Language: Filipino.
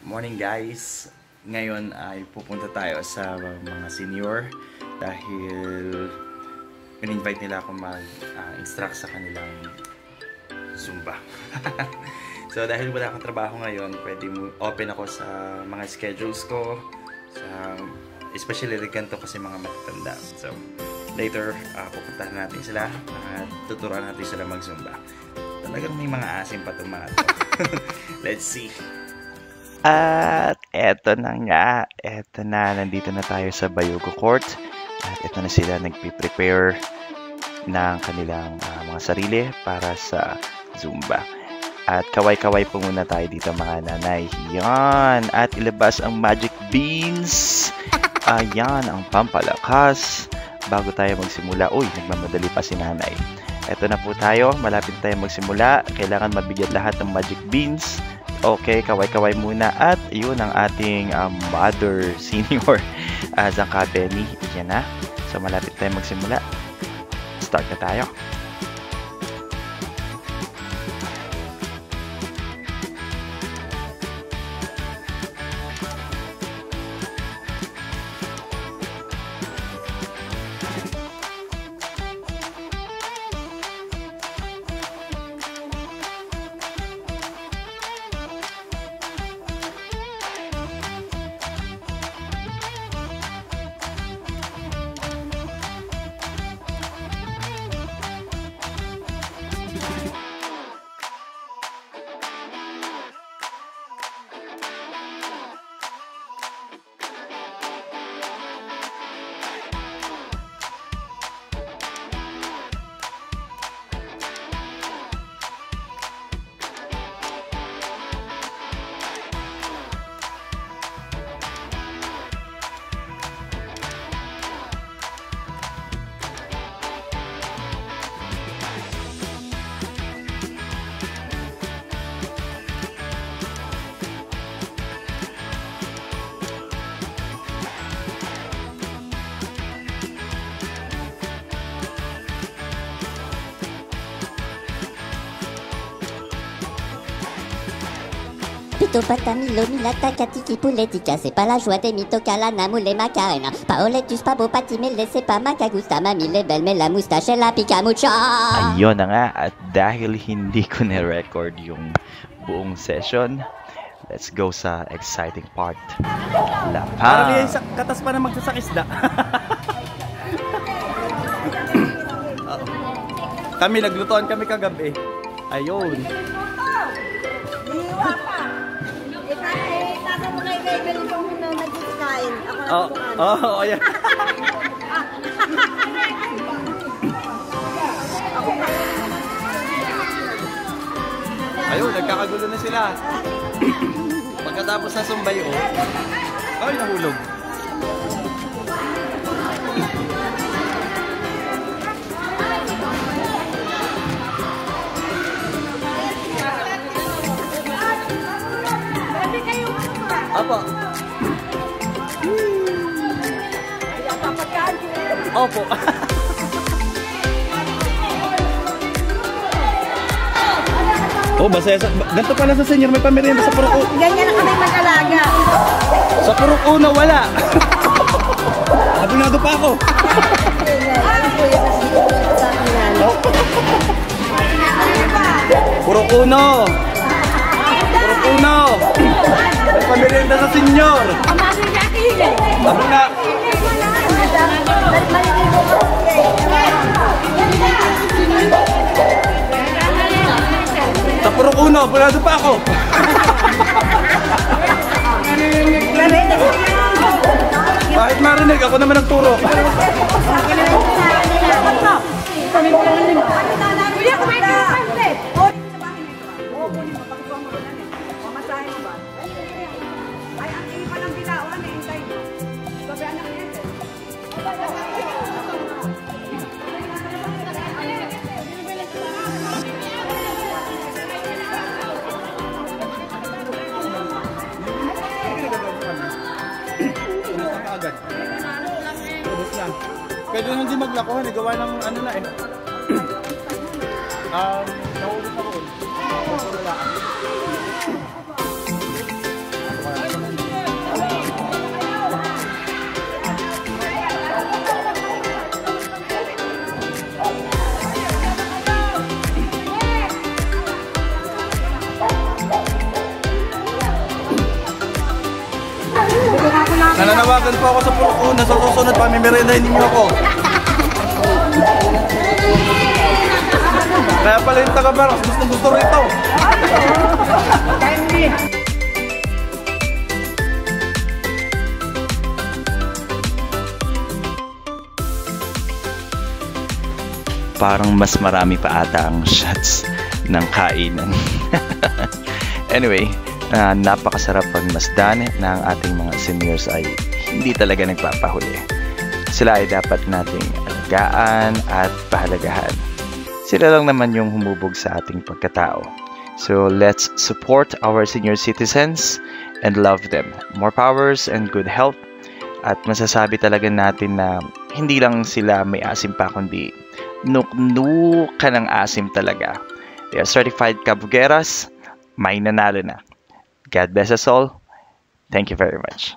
Morning guys! Ngayon ay pupunta tayo sa mga senior dahil in-invite nila ako mag-instruct sa kanilang Zumba. so dahil wala akong trabaho ngayon, pwede mo open ako sa mga schedules ko, sa especially ganito kasi mga matatanda. So later, uh, pupuntahan natin sila at tuturuan natin sila mag-Zumba. Talagang may mga asim pa itong mga. Let's see. At eto na nga, eto na, nandito na tayo sa Bayugo Court. At eto na sila nagpe-prepare ng kanilang uh, mga sarili para sa Zumba. At kaway-kaway po muna tayo dito mga nanay. Yan! At ilabas ang magic beans. Ayan, ang pampalakas. Bago tayo magsimula, uy, nagmamadali pa si nanay. Eto na po tayo, malapit tayo magsimula. Kailangan mabigyan lahat ng magic beans Okay, kaway-kaway muna. At yun ang ating um, mother senior, uh, Zangka Benny. Yan na. So malapit tayo magsimula. Start na tayo. Pito patamilo milata katiki puletica C'est pas la joie des mitocala namoule macarena Paoletus pabo patimele c'est pas macagusta Mamile belle mais la moustache et la pica mucho Ayun na nga, at dahil hindi ko na-record yung buong session, let's go sa exciting part. La Para pa! sa katas pa na magsasakisda. Kami, naglutoan kami kagabi. Ayun. Na Oo, oh, oh, yeah. Ayun, nagkakagulo na sila. Pagkatapos sa sumbay, oh. Ay, nahulog. Apo. Opo. oh, basta sa, ganito pala sa senior, may pamerienda sa Purok Ganyan na kami mag-alaga. Sa Purok Una, wala. Abinado pa ako. Purok Uno. Purok Uno. May pamerienda sa senior. Sabi na. Sa Purok Uno, abinado pa ako. Bakit marinig? Ako naman nagturo. Kuya, Ubus na. Pwede nang di maglakuhan, eh. gawa ng ano na eh. um, naubos ako eh. Wala. Nananawagan po ako sa purkunan. Sa susunod, pamimirendahin ninyo ako. Kaya pala yung taga-baras, gusto gusto rito. parang mas marami pa ata ang shots ng kainan. anyway, uh, napakasarap pagmasdan ng ating mga seniors ay hindi talaga nagpapahuli. Sila ay dapat nating alagaan at pahalagahan. Sila lang naman yung humubog sa ating pagkatao. So let's support our senior citizens and love them. More powers and good health. At masasabi talaga natin na hindi lang sila may asim pa kundi nuknuka ng asim talaga. They are certified kabugeras, may nanalo na. God bless us all. Thank you very much.